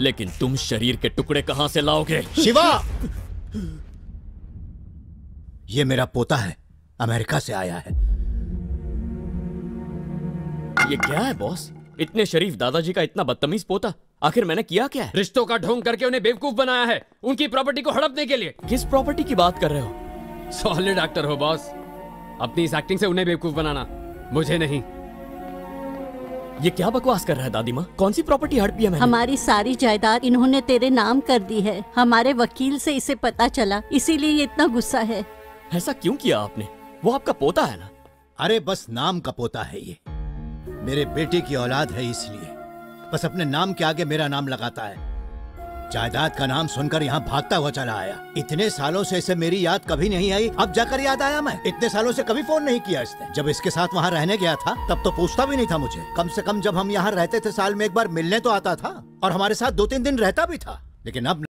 लेकिन तुम शरीर के टुकड़े कहाँ से लाओगे? शिवा! ये मेरा पोता है। अमेरिका से आया है। ये क्या है बॉस? इतने शरीफ दादाजी का इतना बदतमीज पोता। आखिर मैंने किया क्या है? रिश्तों का ढोंग करके उन्हें बेवकूफ़ बनाया है उनकी प्रॉपर्टी को हड़पने के लिए। किस प्रॉपर्टी की बात कर रहे हो? सॉलिड एक्टर हो बॉस। अपनी इस एक्टिंग से उन्हें बेवकूफ़ बनाना मुझे नहीं। ये क्या बकवास कर रहा है दादी माँ? कौन सी प्रॉपर्टी हड़पी है मैंने? हमारी सारी जायदाद इन्होंने तेरे नाम कर दी है। हमारे वकील से इसे पता चला इसीलिए ये इतना गुस्सा है। ऐसा क्यों किया आपने? वो आपका पोता है ना? अरे बस नाम का पोता है ये। मेरे बेटे की औलाद है इसलिए। बस अपने नाम के आगे मेरा नाम लगाता है। जायदाद का नाम सुनकर यहाँ भागता हुआ चला आया। इतने सालों से इसे मेरी याद कभी नहीं आई। अब जाकर याद आया मैं। इतने सालों से कभी फ़ोन नहीं किया इसने। जब इसके साथ वहाँ रहने गया था, तब तो पूछता भी नहीं था मुझे। कम से कम जब हम यहाँ रहते थे साल में एक बार मिलने तो आता था। और हमारे साथ दो तीन दिन रहता भी था। लेकिन अब